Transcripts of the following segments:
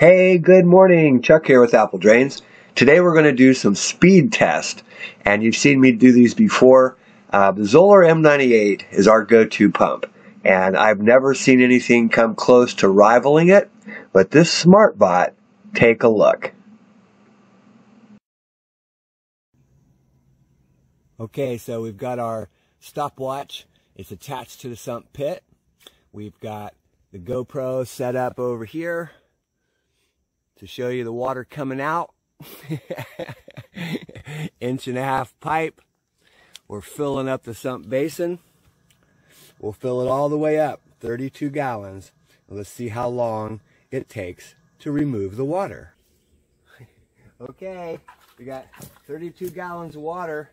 Hey, good morning. Chuck here with Apple Drains. Today we're going to do some speed test, and you've seen me do these before. Uh, the Zoeller M98 is our go-to pump, and I've never seen anything come close to rivaling it, but this SmartBot, take a look. Okay, so we've got our stopwatch. It's attached to the sump pit. We've got the GoPro set up over here to show you the water coming out. Inch and a half pipe. We're filling up the sump basin. We'll fill it all the way up, 32 gallons. let's see how long it takes to remove the water. okay, we got 32 gallons of water.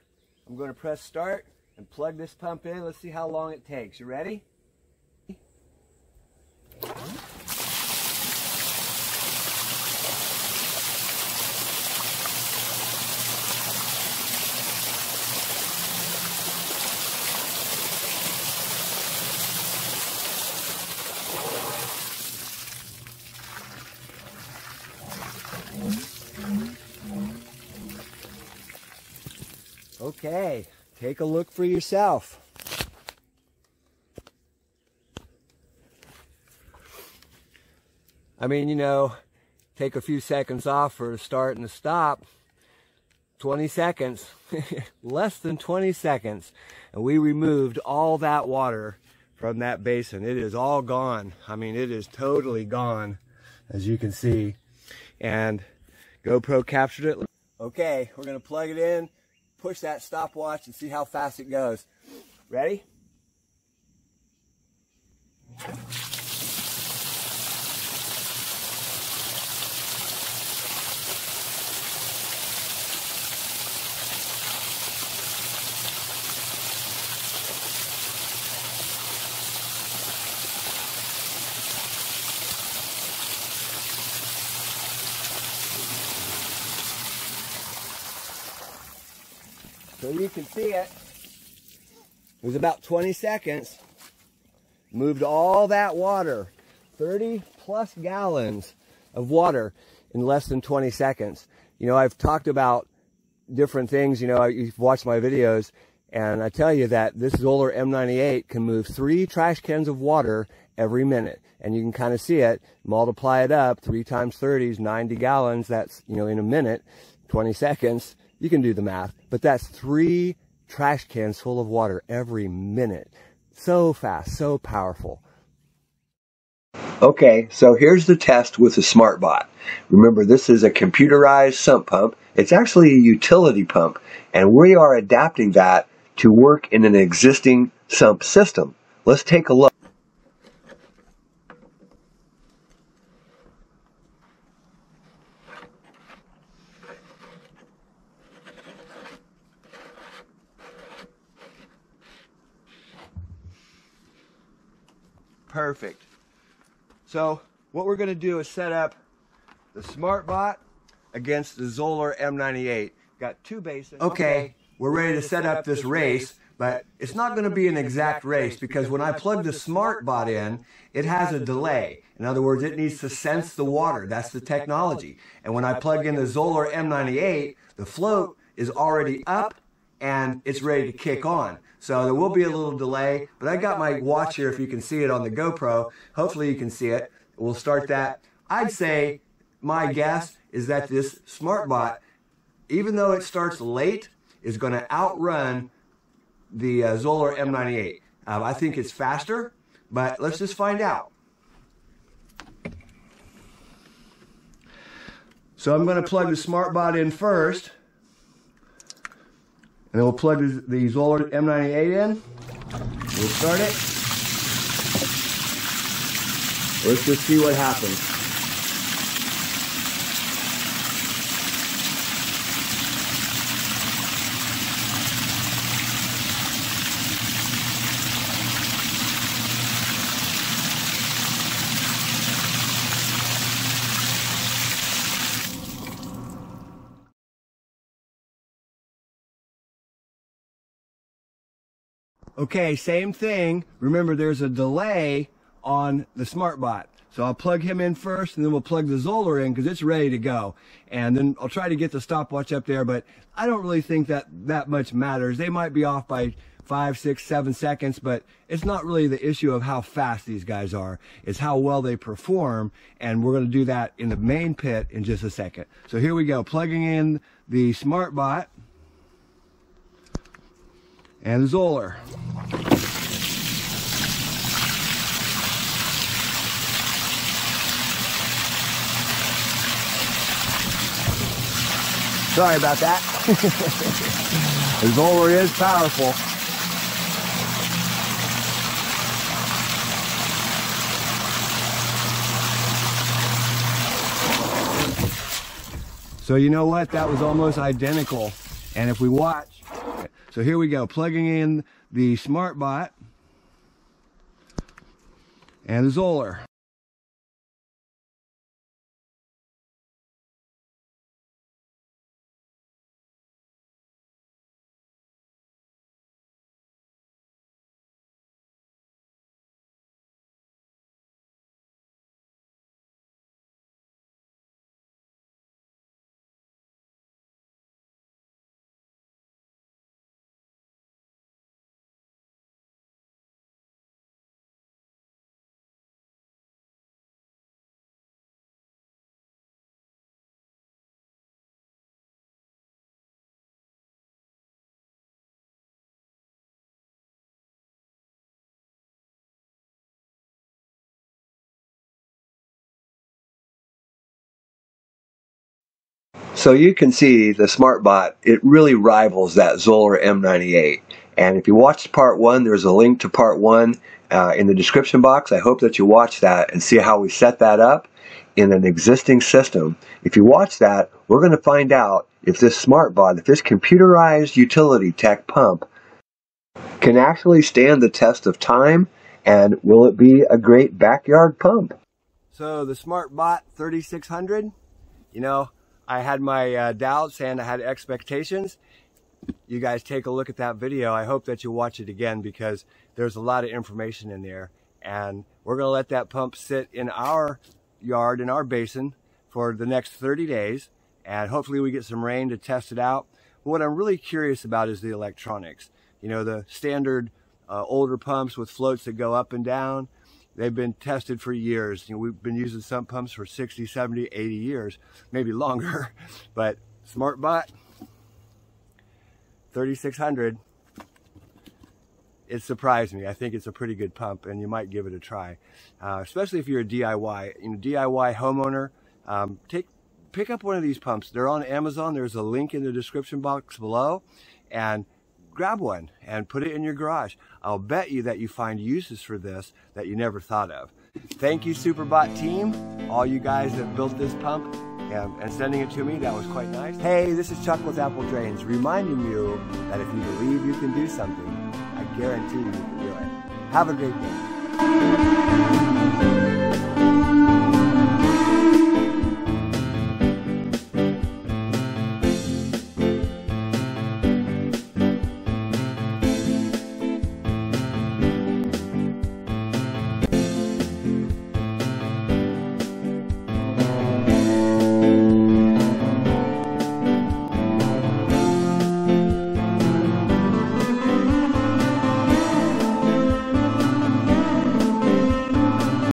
I'm going to press start and plug this pump in. Let's see how long it takes. You ready? Okay, take a look for yourself. I mean, you know, take a few seconds off for the start and the stop. 20 seconds, less than 20 seconds. And we removed all that water from that basin. It is all gone. I mean, it is totally gone, as you can see. And GoPro captured it. Okay, we're gonna plug it in push that stopwatch and see how fast it goes. Ready? So you can see it. It was about 20 seconds. Moved all that water, 30 plus gallons of water in less than 20 seconds. You know, I've talked about different things. You know, you've watched my videos, and I tell you that this Zoeller M98 can move three trash cans of water every minute. And you can kind of see it, multiply it up, three times 30 is 90 gallons. That's, you know, in a minute, 20 seconds. You can do the math, but that's three trash cans full of water every minute. So fast, so powerful. Okay, so here's the test with the SmartBot. Remember, this is a computerized sump pump. It's actually a utility pump, and we are adapting that to work in an existing sump system. Let's take a look. Perfect. So what we're going to do is set up the SmartBot against the Zoeller M98. Got two bases. Okay, we're ready to set up this race, but it's not going to be an exact race because when I plug the SmartBot in, it has a delay. In other words, it needs to sense the water. That's the technology. And when I plug in the Zoeller M98, the float is already up and it's ready to kick on. So there will be a little delay, but I got my watch here if you can see it on the GoPro. Hopefully you can see it. We'll start that. I'd say my guess is that this SmartBot, even though it starts late, is going to outrun the uh, Zoeller M98. Um, I think it's faster, but let's just find out. So I'm going to plug the SmartBot in first. And we'll plug the Zoeller M98 in. We'll start it. Let's just see what happens. Okay, same thing. Remember, there's a delay on the SmartBot. So I'll plug him in first and then we'll plug the Zoeller in because it's ready to go. And then I'll try to get the stopwatch up there, but I don't really think that that much matters. They might be off by five, six, seven seconds, but it's not really the issue of how fast these guys are. It's how well they perform. And we're going to do that in the main pit in just a second. So here we go, plugging in the SmartBot and Zoeller. Sorry about that. Zoeller is powerful. So you know what? That was almost identical. And if we watch, so here we go, plugging in the SmartBot and the Zoeller. So you can see the SmartBot, it really rivals that Zoeller M98. And if you watched part one, there's a link to part one uh, in the description box. I hope that you watch that and see how we set that up in an existing system. If you watch that, we're going to find out if this SmartBot, if this computerized utility tech pump can actually stand the test of time and will it be a great backyard pump? So the SmartBot 3600, you know, I had my uh, doubts and I had expectations. You guys take a look at that video. I hope that you watch it again because there's a lot of information in there. And we're going to let that pump sit in our yard, in our basin, for the next 30 days. And hopefully we get some rain to test it out. But what I'm really curious about is the electronics. You know, the standard uh, older pumps with floats that go up and down. They've been tested for years. You know, we've been using sump pumps for 60, 70, 80 years, maybe longer. But SmartBot 3600, it surprised me. I think it's a pretty good pump and you might give it a try. Uh, especially if you're a DIY, you know, DIY homeowner, um, take, pick up one of these pumps. They're on Amazon. There's a link in the description box below and grab one and put it in your garage. I'll bet you that you find uses for this that you never thought of. Thank you, Superbot team, all you guys that built this pump and, and sending it to me. That was quite nice. Hey, this is Chuck with Apple Drains, reminding you that if you believe you can do something, I guarantee you can do it. Have a great day.